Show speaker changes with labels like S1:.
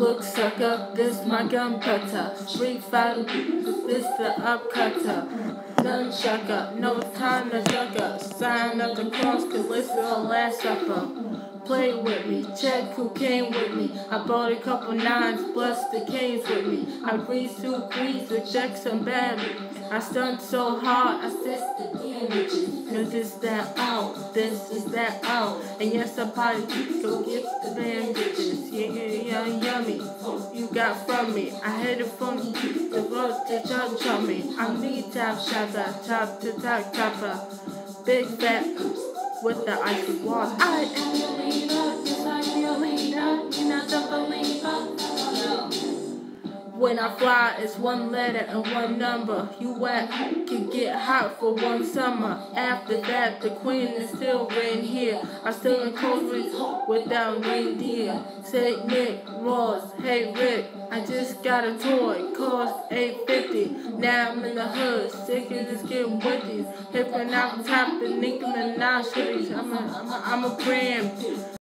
S1: Look, sucker, this my gun cutter. Street fighter, this the upcutter. Gun shucker, no time to sucker. Sign up the cross, cause this is the last supper. Play with me, check who came with me. I bought a couple nines, plus the canes with me. I breathe two grease with Jackson Battery. I stunt so hard, I assist the damages. Cause it's that out, this is that out. And yes, I probably go get the bandages. Got from me. I had it from the road to on me. I'm the top shopper, top to top topper. Uh, big fat with the icy walls. I am your leader, When I fly, it's one letter and one number. You wet can get hot for one summer. After that, the queen is still reign here. I still in close without reindeer. Say Nick Ross, hey Rick, I just got a toy, cost eight fifty. Now I'm in the hood, sick of this getting with these. Hipping out top the Nicki Minaj. I'm a, I'm a, I'm a brand.